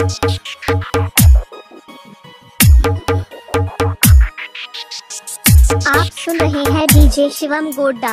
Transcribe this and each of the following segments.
आप सुन रहे हैं DJ Shivam Godda.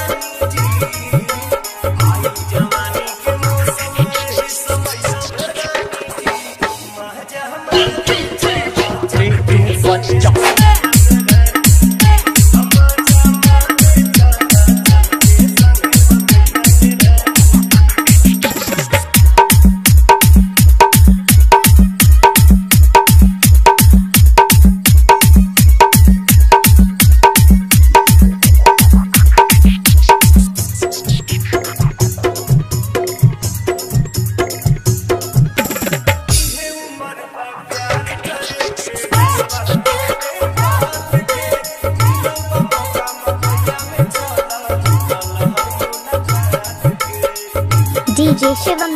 DJ Shivam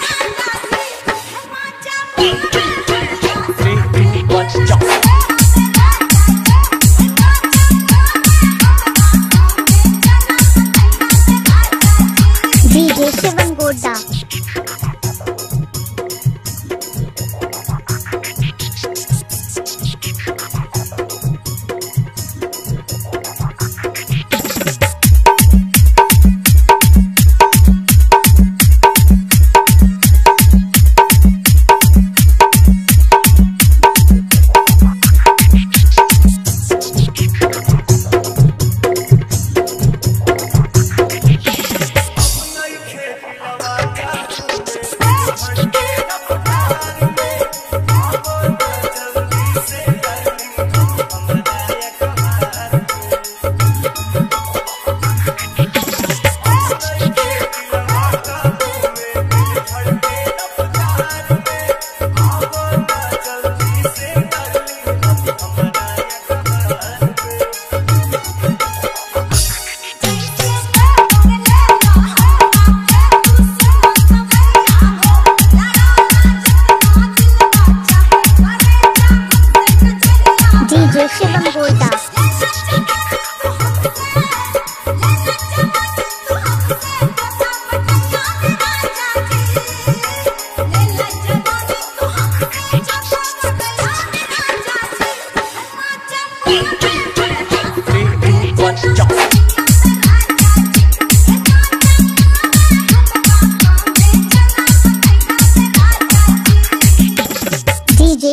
DJ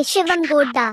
DJ Shivam Godda